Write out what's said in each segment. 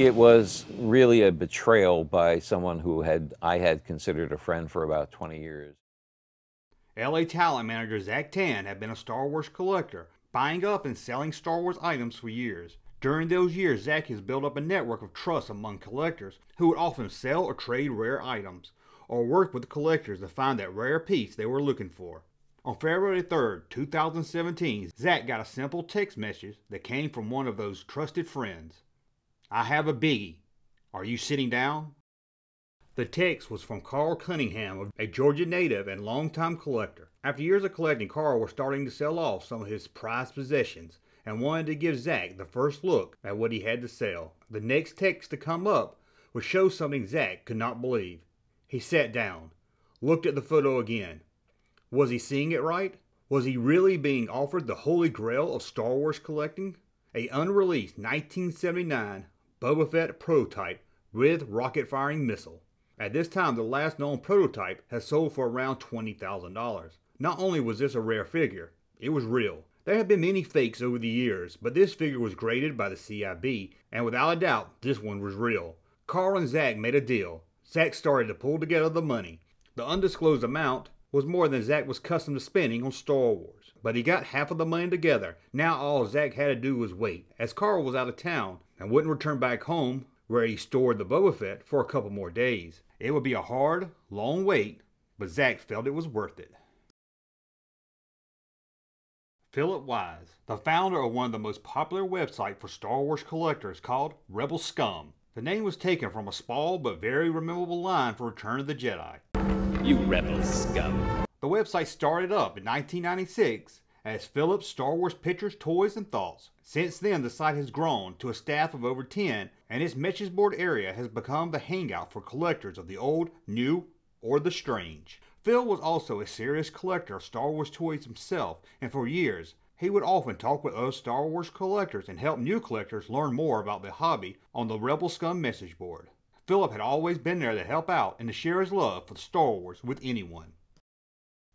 It was really a betrayal by someone who had I had considered a friend for about 20 years. LA talent manager Zach Tan had been a Star Wars collector, buying up and selling Star Wars items for years. During those years, Zach has built up a network of trust among collectors who would often sell or trade rare items, or work with collectors to find that rare piece they were looking for. On February 3, 2017, Zach got a simple text message that came from one of those trusted friends. I have a biggie. Are you sitting down? The text was from Carl Cunningham, a Georgia native and longtime collector. After years of collecting, Carl was starting to sell off some of his prized possessions and wanted to give Zach the first look at what he had to sell. The next text to come up would show something Zach could not believe. He sat down, looked at the photo again. Was he seeing it right? Was he really being offered the holy grail of Star Wars collecting? A unreleased 1979 Boba Fett prototype with rocket firing missile. At this time, the last known prototype has sold for around $20,000. Not only was this a rare figure, it was real. There have been many fakes over the years, but this figure was graded by the CIB, and without a doubt, this one was real. Carl and Zach made a deal. Zach started to pull together the money. The undisclosed amount was more than Zach was accustomed to spending on Star Wars. But he got half of the money together. Now all Zach had to do was wait, as Carl was out of town and wouldn't return back home where he stored the Boba Fett for a couple more days. It would be a hard, long wait, but Zach felt it was worth it. Philip Wise, the founder of one of the most popular websites for Star Wars collectors called Rebel Scum. The name was taken from a small but very memorable line from Return of the Jedi. You rebel scum. The website started up in 1996 as Philip's Star Wars Pictures, Toys, and Thoughts. Since then, the site has grown to a staff of over 10, and its message board area has become the hangout for collectors of the old, new, or the strange. Phil was also a serious collector of Star Wars toys himself, and for years, he would often talk with other Star Wars collectors and help new collectors learn more about the hobby on the Rebel Scum message board. Philip had always been there to help out and to share his love for Star Wars with anyone.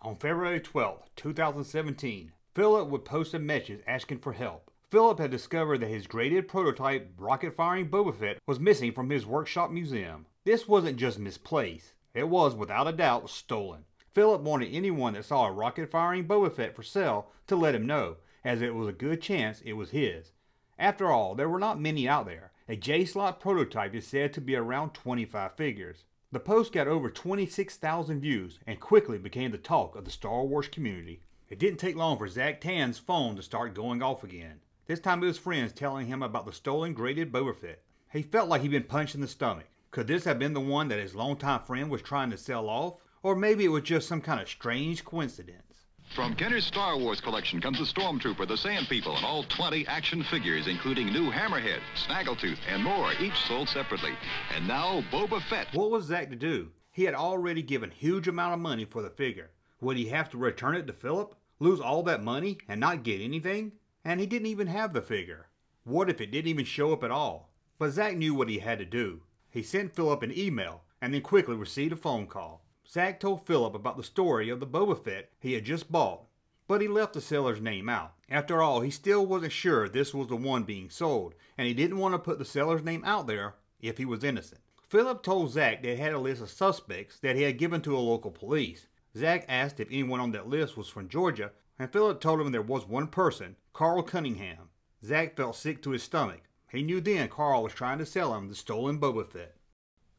On February 12, 2017, Philip would post a message asking for help. Philip had discovered that his graded prototype rocket firing Boba Fett was missing from his workshop museum. This wasn't just misplaced, it was without a doubt stolen. Philip wanted anyone that saw a rocket firing Boba Fett for sale to let him know, as it was a good chance it was his. After all, there were not many out there. A J-slot prototype is said to be around 25 figures. The post got over 26,000 views and quickly became the talk of the Star Wars community. It didn't take long for Zach Tan's phone to start going off again. This time it was friends telling him about the stolen graded Boba Fett. He felt like he'd been punched in the stomach. Could this have been the one that his longtime friend was trying to sell off? Or maybe it was just some kind of strange coincidence. From Kenner's Star Wars collection comes the Stormtrooper, the Sand People, and all 20 action figures, including new Hammerhead, Snaggletooth, and more, each sold separately. And now, Boba Fett. What was Zach to do? He had already given huge amount of money for the figure. Would he have to return it to Philip? Lose all that money and not get anything? And he didn't even have the figure. What if it didn't even show up at all? But Zach knew what he had to do. He sent Philip an email and then quickly received a phone call. Zach told Philip about the story of the Boba Fett he had just bought, but he left the seller's name out. After all, he still wasn't sure this was the one being sold, and he didn't want to put the seller's name out there if he was innocent. Philip told Zach that he had a list of suspects that he had given to a local police. Zach asked if anyone on that list was from Georgia, and Philip told him there was one person, Carl Cunningham. Zach felt sick to his stomach. He knew then Carl was trying to sell him the stolen Boba Fett.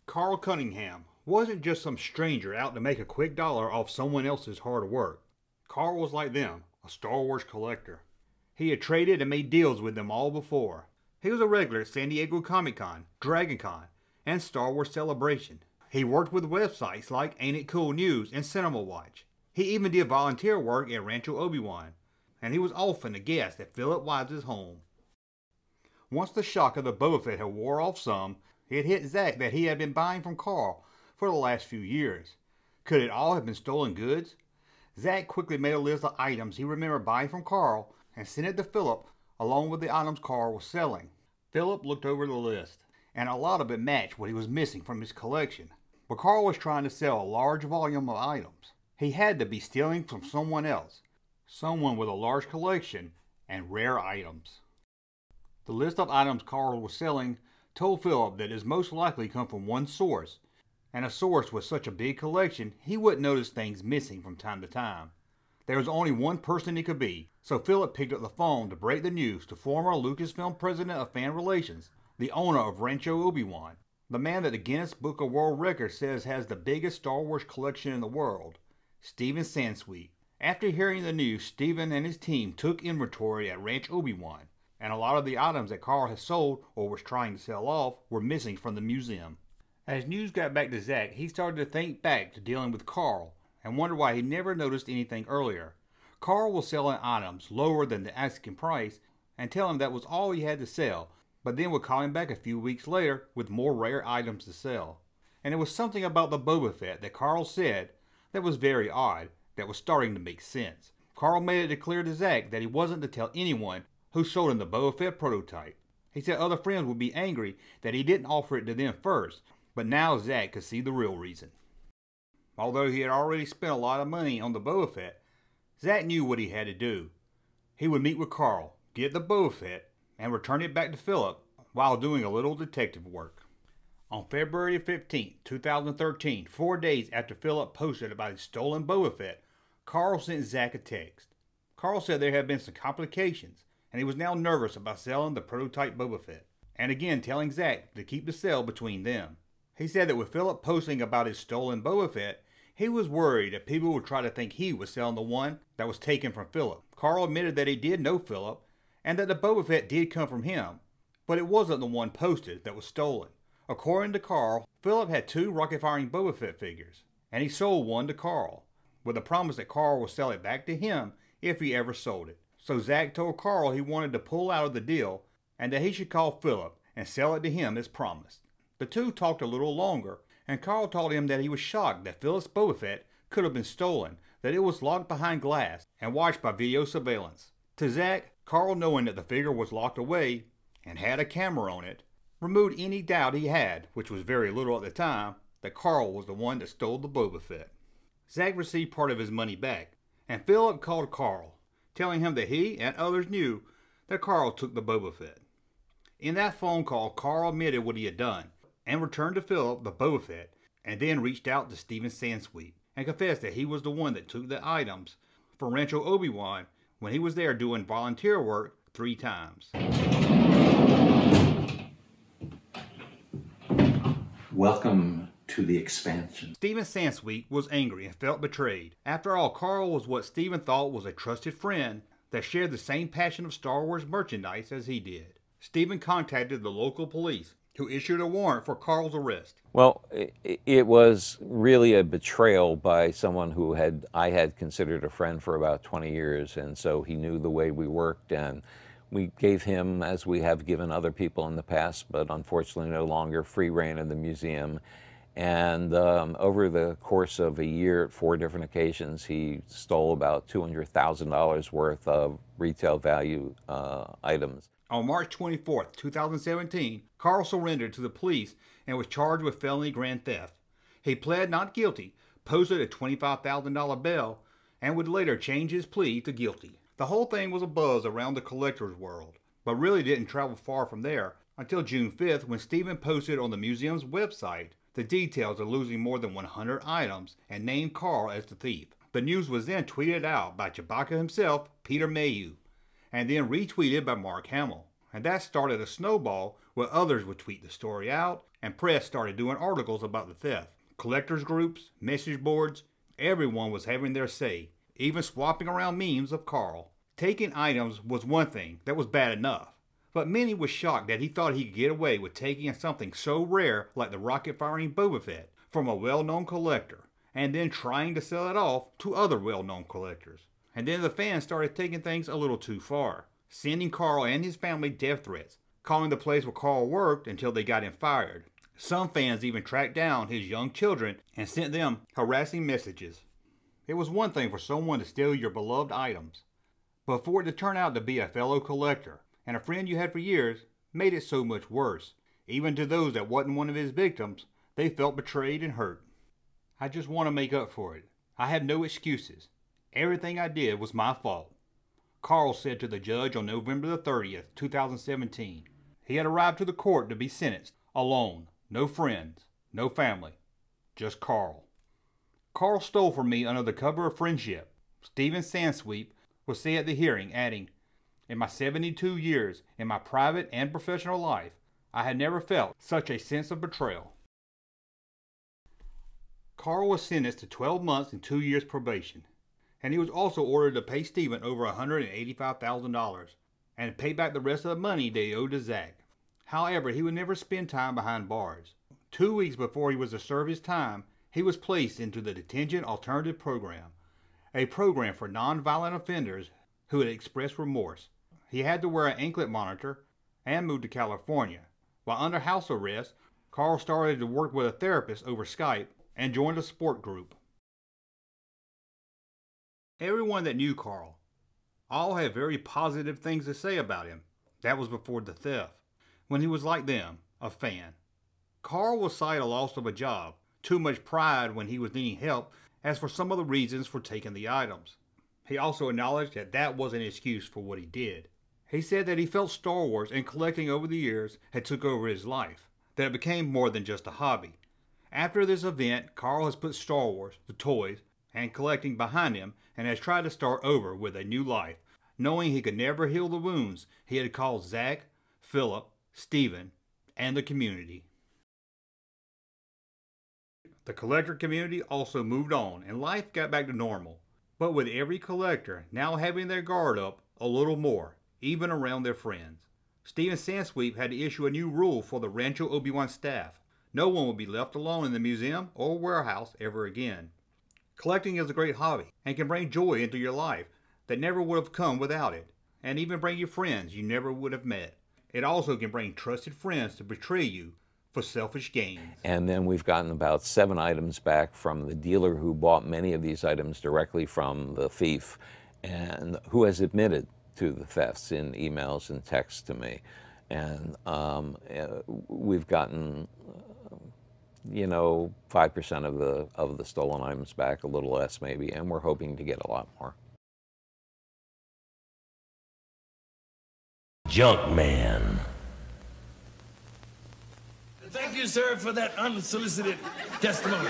Carl Cunningham wasn't just some stranger out to make a quick dollar off someone else's hard work. Carl was like them, a Star Wars collector. He had traded and made deals with them all before. He was a regular at San Diego Comic Con, Dragon Con, and Star Wars Celebration. He worked with websites like Ain't It Cool News and Cinema Watch. He even did volunteer work at Rancho Obi-Wan, and he was often a guest at Philip Wise's home. Once the shock of the Boba Fett had wore off some, it hit Zach that he had been buying from Carl for the last few years. Could it all have been stolen goods? Zach quickly made a list of items he remembered buying from Carl and sent it to Philip along with the items Carl was selling. Philip looked over the list, and a lot of it matched what he was missing from his collection. But Carl was trying to sell a large volume of items. He had to be stealing from someone else, someone with a large collection and rare items. The list of items Carl was selling told Philip that it most likely come from one source, and a source with such a big collection he wouldn't notice things missing from time to time. There was only one person it could be, so Philip picked up the phone to break the news to former Lucasfilm president of fan relations, the owner of Rancho Obi-Wan, the man that the Guinness Book of World Records says has the biggest Star Wars collection in the world, Steven Sansweet. After hearing the news, Steven and his team took inventory at Ranch Obi-Wan, and a lot of the items that Carl had sold or was trying to sell off were missing from the museum. As news got back to Zack, he started to think back to dealing with Carl and wondered why he never noticed anything earlier. Carl was selling items lower than the asking price and tell him that was all he had to sell, but then would call him back a few weeks later with more rare items to sell. And it was something about the Boba Fett that Carl said that was very odd, that was starting to make sense. Carl made it clear to Zack that he wasn't to tell anyone who sold him the Boba Fett prototype. He said other friends would be angry that he didn't offer it to them first, but now Zack could see the real reason. Although he had already spent a lot of money on the Boba Fett, Zack knew what he had to do. He would meet with Carl, get the Boba Fett, and return it back to Philip while doing a little detective work. On February 15, 2013, four days after Philip posted about his stolen Boba Fett, Carl sent Zack a text. Carl said there had been some complications, and he was now nervous about selling the prototype Boba Fett, and again telling Zack to keep the sale between them. He said that with Philip posting about his stolen Boba Fett, he was worried that people would try to think he was selling the one that was taken from Philip. Carl admitted that he did know Philip and that the Boba Fett did come from him, but it wasn't the one posted that was stolen. According to Carl, Philip had two rocket firing Boba Fett figures, and he sold one to Carl, with a promise that Carl would sell it back to him if he ever sold it. So Zack told Carl he wanted to pull out of the deal and that he should call Philip and sell it to him as promised. The two talked a little longer, and Carl told him that he was shocked that Philip's Boba Fett could have been stolen, that it was locked behind glass and watched by video surveillance. To Zack, Carl knowing that the figure was locked away and had a camera on it, removed any doubt he had, which was very little at the time, that Carl was the one that stole the Boba Fett. Zack received part of his money back, and Philip called Carl, telling him that he and others knew that Carl took the Boba Fett. In that phone call, Carl admitted what he had done and returned to Philip the Boba Fett, and then reached out to Steven Sansweet and confessed that he was the one that took the items from Rancho Obi-Wan when he was there doing volunteer work three times. Welcome to the expansion. Steven Sansweet was angry and felt betrayed. After all, Carl was what Steven thought was a trusted friend that shared the same passion of Star Wars merchandise as he did. Steven contacted the local police who issued a warrant for Carl's arrest. Well, it, was really a betrayal by someone who had I had considered a friend for about 20 years, and so he knew the way we worked, and we gave him, as we have given other people in the past, but unfortunately no longer, free reign of the museum. And um, over the course of a year, at four different occasions, he stole about $200,000 worth of retail value uh, items. On March 24, 2017, Carl surrendered to the police and was charged with felony grand theft. He pled not guilty, posted a $25,000 bail, and would later change his plea to guilty. The whole thing was a buzz around the collector's world, but really didn't travel far from there until June 5th when Stephen posted on the museum's website the details of losing more than 100 items and named Carl as the thief. The news was then tweeted out by Chewbacca himself, Peter Mayhew, and then retweeted by Mark Hamill. And that started a snowball where others would tweet the story out, and press started doing articles about the theft. Collectors groups, message boards, everyone was having their say, even swapping around memes of Carl. Taking items was one thing, that was bad enough. But many was shocked that he thought he could get away with taking something so rare like the rocket firing Boba Fett from a well known collector and then trying to sell it off to other well known collectors. And then the fans started taking things a little too far, sending Carl and his family death threats, calling the place where Carl worked until they got him fired. Some fans even tracked down his young children and sent them harassing messages. It was one thing for someone to steal your beloved items, but for it to turn out to be a fellow collector and a friend you had for years made it so much worse. Even to those that wasn't one of his victims, they felt betrayed and hurt. I just want to make up for it. I have no excuses. Everything I did was my fault. Carl said to the judge on November the 30th, 2017. He had arrived to the court to be sentenced Alone. No friends. No family. Just Carl. Carl stole from me under the cover of friendship. Stephen Sansweet was said at the hearing, adding, In my 72 years, in my private and professional life, I had never felt such a sense of betrayal. Carl was sentenced to 12 months and two years probation, and he was also ordered to pay Stephen over $185,000 and pay back the rest of the money they owed to Zach. However, he would never spend time behind bars. Two weeks before he was to serve his time, he was placed into the Detention Alternative Program, a program for nonviolent offenders who had expressed remorse. He had to wear an anklet monitor and moved to California. While under house arrest, Carl started to work with a therapist over Skype and joined a sport group. Everyone that knew Carl all had very positive things to say about him. That was before the theft, when he was like them, a fan. Carl was cited a loss of a job, too much pride when he was needing help, as for some of the reasons for taking the items. He also acknowledged that that was an excuse for what he did. He said that he felt Star Wars and collecting over the years had took over his life, that it became more than just a hobby. After this event, Carl has put Star Wars, the toys, and collecting behind him and has tried to start over with a new life, knowing he could never heal the wounds he had caused Zach, Philip, Stephen, and the community. The collector community also moved on and life got back to normal, but with every collector now having their guard up a little more, even around their friends. Stephen Sansweet had to issue a new rule for the Rancho Obi-Wan staff. No one would be left alone in the museum or warehouse ever again. Collecting is a great hobby and can bring joy into your life that never would have come without it, and even bring you friends you never would have met. It also can bring trusted friends to betray you for selfish gain. And then we've gotten about seven items back from the dealer who bought many of these items directly from the thief and who has admitted to the thefts in emails and texts to me. And um, uh, we've gotten, you know, 5% of the, of the stolen items back, a little less maybe, and we're hoping to get a lot more. Junk Man. Thank you, sir, for that unsolicited testimony.